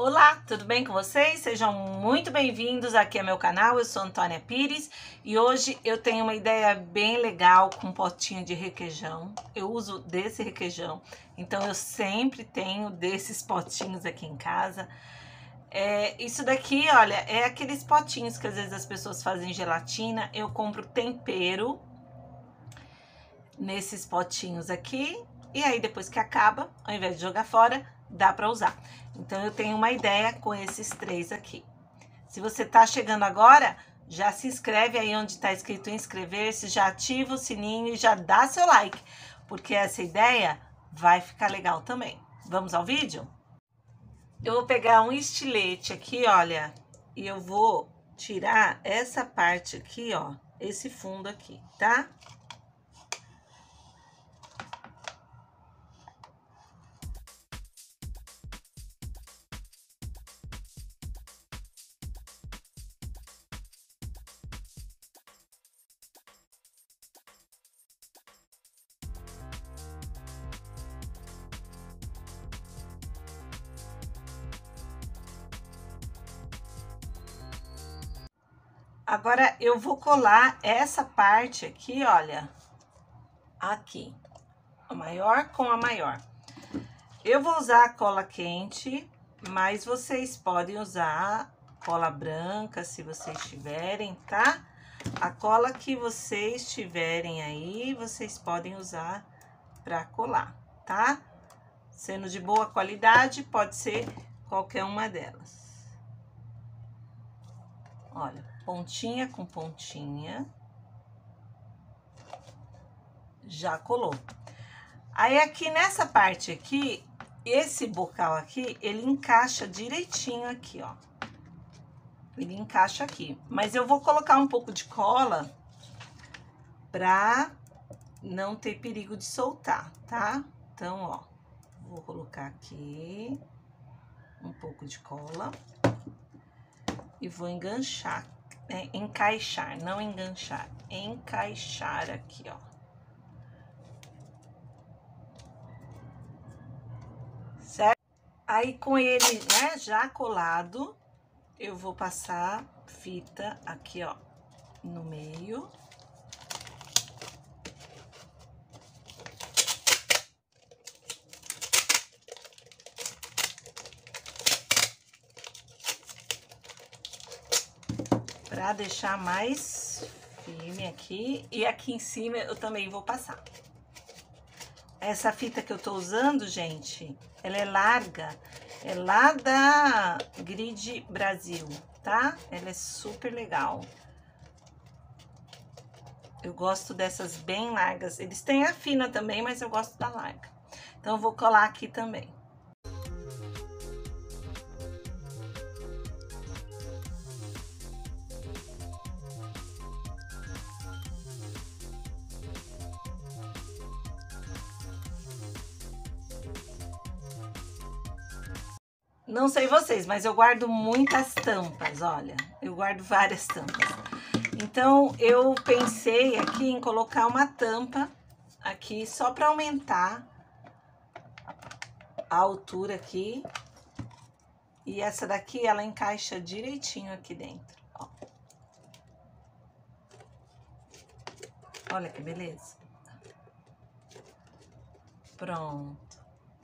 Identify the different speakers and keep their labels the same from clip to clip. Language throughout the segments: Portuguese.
Speaker 1: Olá, tudo bem com vocês? Sejam muito bem-vindos aqui ao meu canal. Eu sou Antônia Pires e hoje eu tenho uma ideia bem legal com um potinho de requeijão. Eu uso desse requeijão, então eu sempre tenho desses potinhos aqui em casa. É, isso daqui, olha, é aqueles potinhos que às vezes as pessoas fazem gelatina. Eu compro tempero nesses potinhos aqui e aí depois que acaba, ao invés de jogar fora, dá para usar. Então, eu tenho uma ideia com esses três aqui. Se você está chegando agora, já se inscreve aí onde está escrito inscrever-se, já ativa o sininho e já dá seu like, porque essa ideia vai ficar legal também. Vamos ao vídeo? Eu vou pegar um estilete aqui, olha, e eu vou tirar essa parte aqui, ó, esse fundo aqui, tá? Agora, eu vou colar essa parte aqui, olha, aqui, a maior com a maior. Eu vou usar a cola quente, mas vocês podem usar cola branca, se vocês tiverem, tá? A cola que vocês tiverem aí, vocês podem usar para colar, tá? Sendo de boa qualidade, pode ser qualquer uma delas. Olha, pontinha com pontinha. Já colou. Aí, aqui nessa parte aqui, esse bocal aqui, ele encaixa direitinho aqui, ó. Ele encaixa aqui. Mas eu vou colocar um pouco de cola pra não ter perigo de soltar, tá? Então, ó, vou colocar aqui um pouco de cola e vou enganchar é, encaixar, não enganchar, encaixar aqui, ó. Certo? Aí, com ele, né, já colado, eu vou passar fita aqui, ó, no meio. Para deixar mais firme aqui. E aqui em cima eu também vou passar. Essa fita que eu tô usando, gente, ela é larga. É lá da Grid Brasil, tá? Ela é super legal. Eu gosto dessas bem largas. Eles têm a fina também, mas eu gosto da larga. Então, eu vou colar aqui também. Não sei vocês, mas eu guardo muitas tampas, olha. Eu guardo várias tampas. Então, eu pensei aqui em colocar uma tampa aqui só para aumentar a altura aqui. E essa daqui, ela encaixa direitinho aqui dentro, ó. Olha que beleza. Pronto.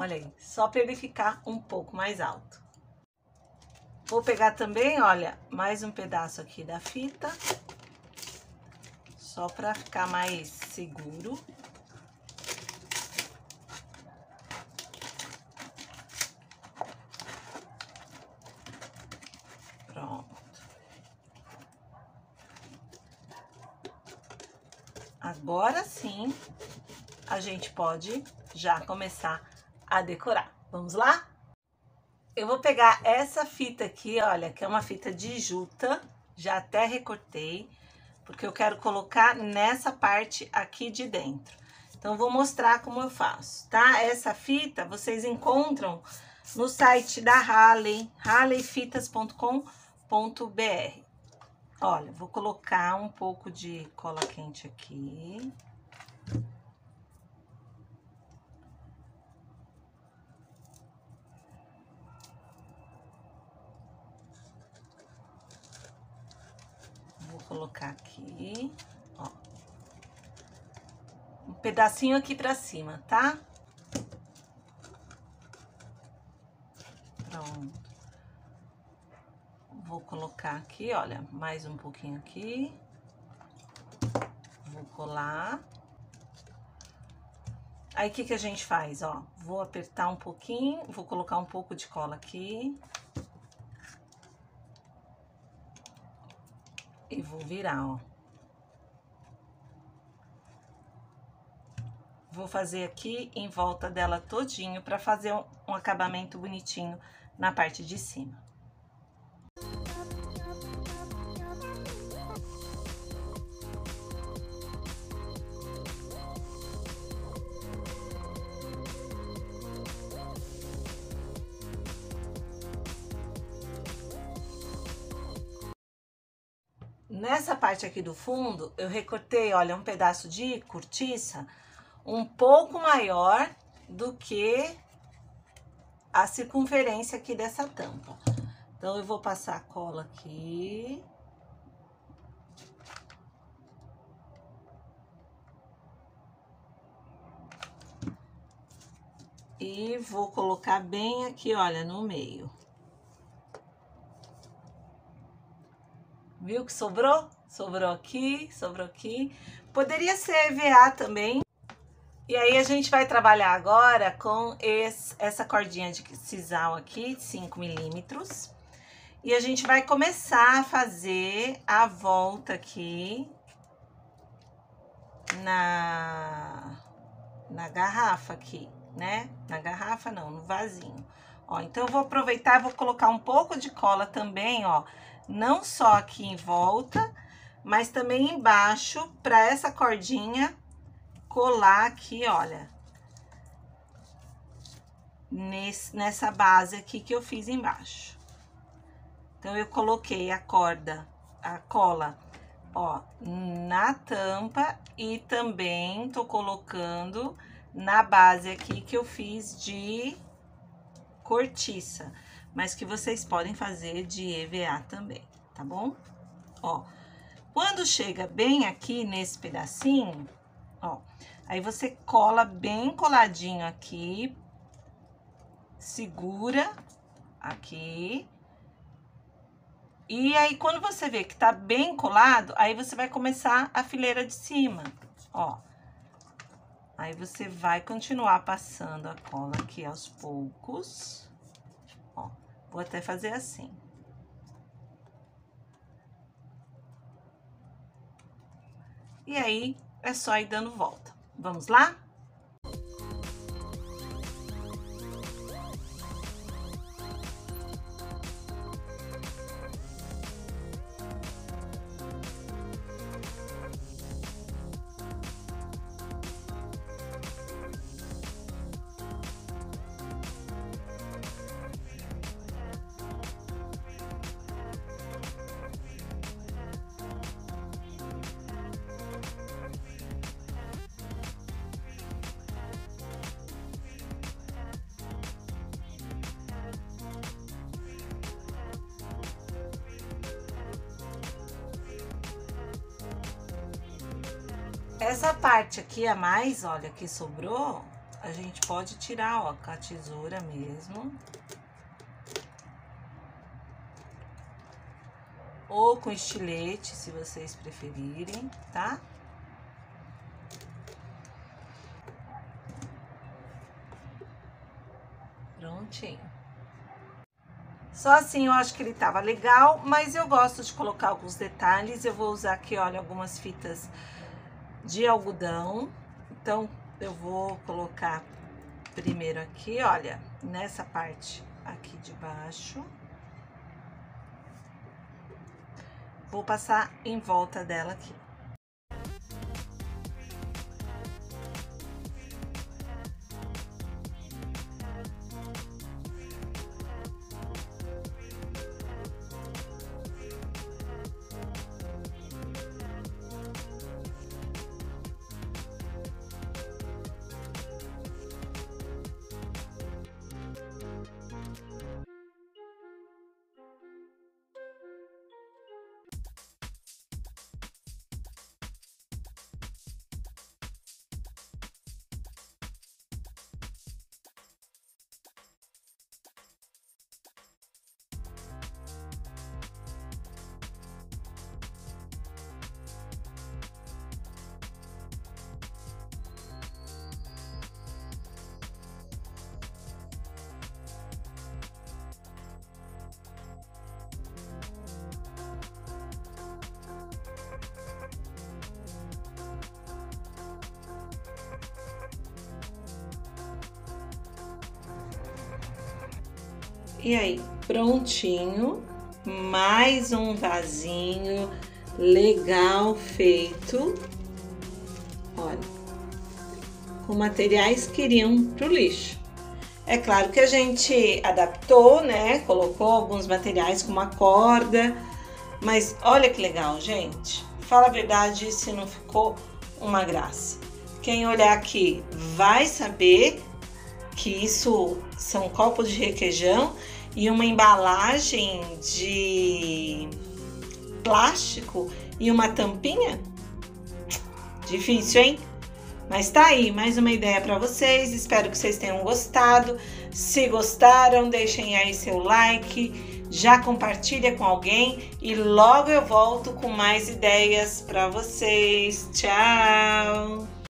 Speaker 1: Olha aí, só para ele ficar um pouco mais alto. Vou pegar também, olha, mais um pedaço aqui da fita. Só para ficar mais seguro. Pronto. Agora sim, a gente pode já começar a decorar. Vamos lá? Eu vou pegar essa fita aqui, olha, que é uma fita de juta, já até recortei, porque eu quero colocar nessa parte aqui de dentro. Então, vou mostrar como eu faço, tá? Essa fita vocês encontram no site da Halley, halleyfitas.com.br. Olha, vou colocar um pouco de cola quente aqui. Colocar aqui, ó. Um pedacinho aqui pra cima, tá? Pronto. Vou colocar aqui, olha, mais um pouquinho aqui. Vou colar. Aí, o que que a gente faz, ó? Vou apertar um pouquinho, vou colocar um pouco de cola aqui. E vou virar, ó. Vou fazer aqui em volta dela todinho para fazer um, um acabamento bonitinho na parte de cima. Nessa parte aqui do fundo, eu recortei, olha, um pedaço de cortiça um pouco maior do que a circunferência aqui dessa tampa. Então, eu vou passar a cola aqui. E vou colocar bem aqui, olha, no meio. Viu que sobrou? Sobrou aqui, sobrou aqui. Poderia ser EVA também. E aí, a gente vai trabalhar agora com esse, essa cordinha de sisal aqui, 5 milímetros. E a gente vai começar a fazer a volta aqui na, na garrafa aqui, né? Na garrafa não, no vasinho. Ó, então, eu vou aproveitar e vou colocar um pouco de cola também, ó, não só aqui em volta, mas também embaixo, para essa cordinha colar aqui, olha. Nesse, nessa base aqui que eu fiz embaixo. Então, eu coloquei a corda, a cola, ó, na tampa e também tô colocando na base aqui que eu fiz de cortiça mas que vocês podem fazer de EVA também, tá bom? Ó, quando chega bem aqui nesse pedacinho, ó, aí você cola bem coladinho aqui, segura aqui. E aí, quando você vê que tá bem colado, aí você vai começar a fileira de cima, ó. Aí, você vai continuar passando a cola aqui aos poucos. Vou até fazer assim. E aí, é só ir dando volta. Vamos lá? Essa parte aqui a mais, olha, que sobrou, a gente pode tirar, ó, com a tesoura mesmo. Ou com estilete, se vocês preferirem, tá? Prontinho. Só assim eu acho que ele tava legal, mas eu gosto de colocar alguns detalhes. Eu vou usar aqui, olha, algumas fitas de algodão. Então, eu vou colocar primeiro aqui, olha, nessa parte aqui de baixo. Vou passar em volta dela aqui. E aí, prontinho. Mais um vasinho legal feito. Olha, com materiais que iriam pro lixo. É claro que a gente adaptou, né? Colocou alguns materiais como a corda, mas olha que legal, gente. Fala a verdade se não ficou uma graça. Quem olhar aqui vai saber que isso são copos de requeijão e uma embalagem de plástico e uma tampinha? Difícil, hein? Mas tá aí, mais uma ideia para vocês. Espero que vocês tenham gostado. Se gostaram, deixem aí seu like, já compartilha com alguém e logo eu volto com mais ideias para vocês. Tchau.